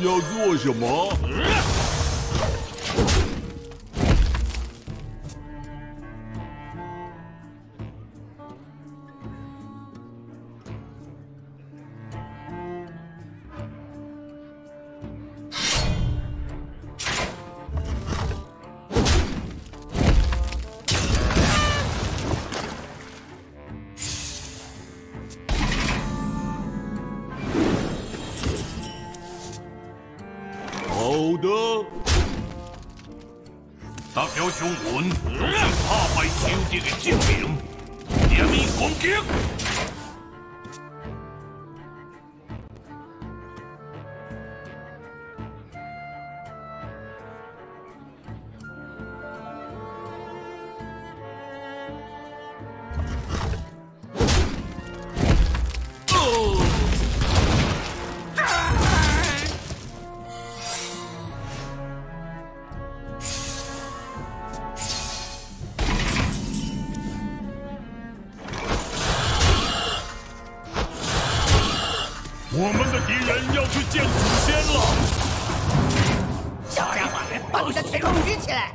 要做什么？代表将军用心打败仇敌的精灵，点名攻击。我们的敌人要去见祖先了。小家伙，把你的腿给我举起来！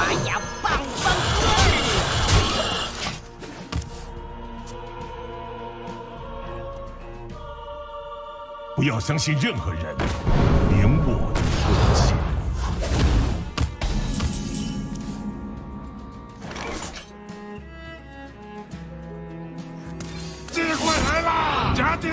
我要棒棒棍！不要相信任何人，连我都不信。机会来啦！夹击！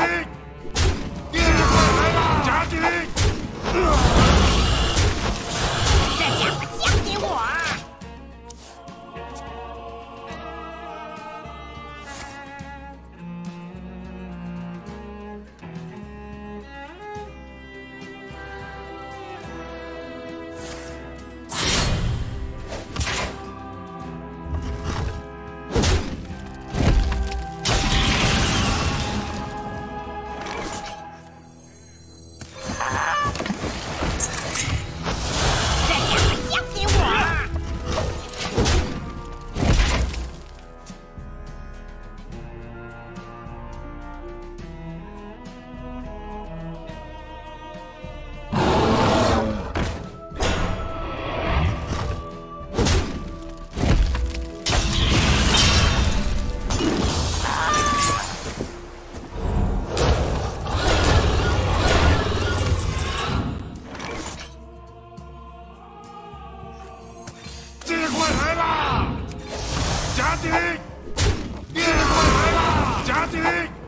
啦！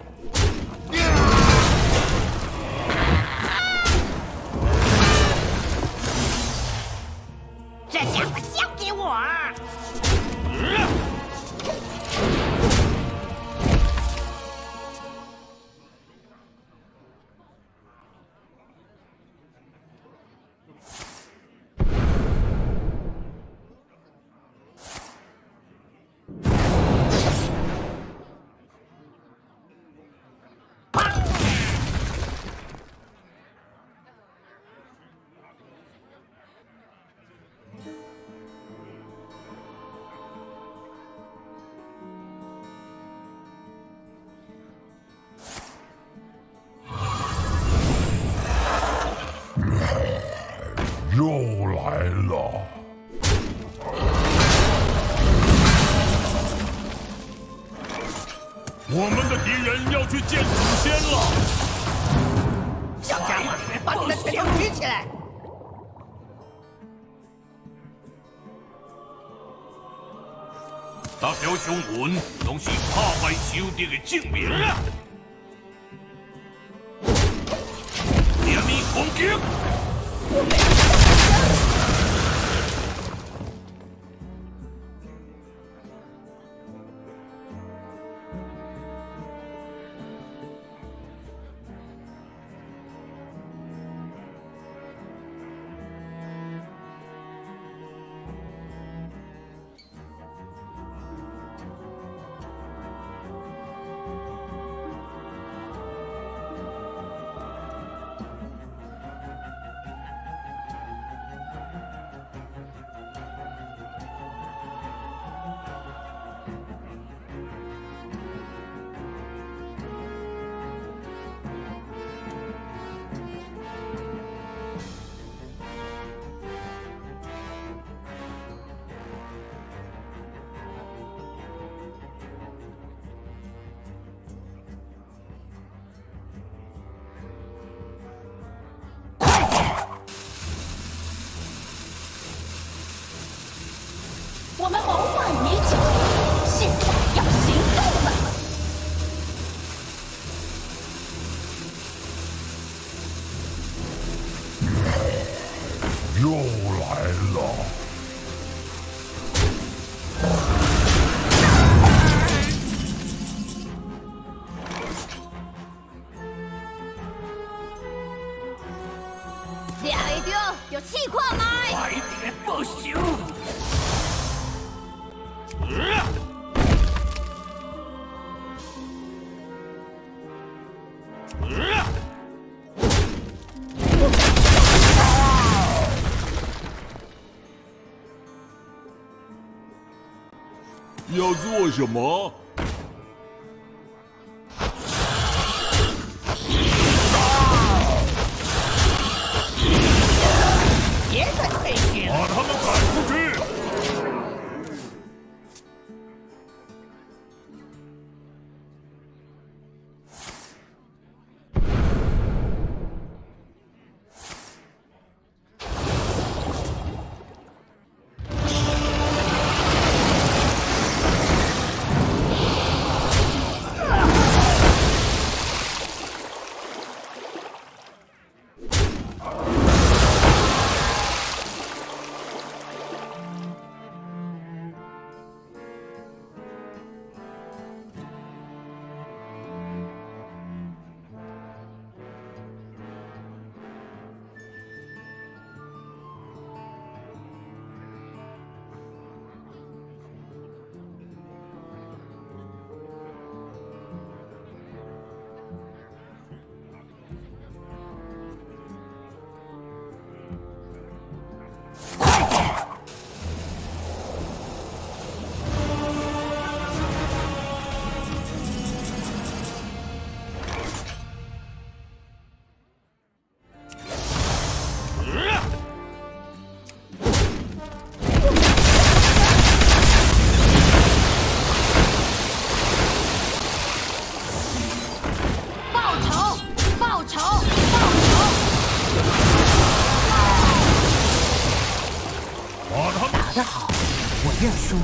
来了！我们的敌人要去见祖先了！小家伙，把你的拳头举起来！大表兄们拢是打败仇敌的证明。点名攻击！又来了！有气？快点报仇！要做什么？大家好，我认输。